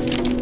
you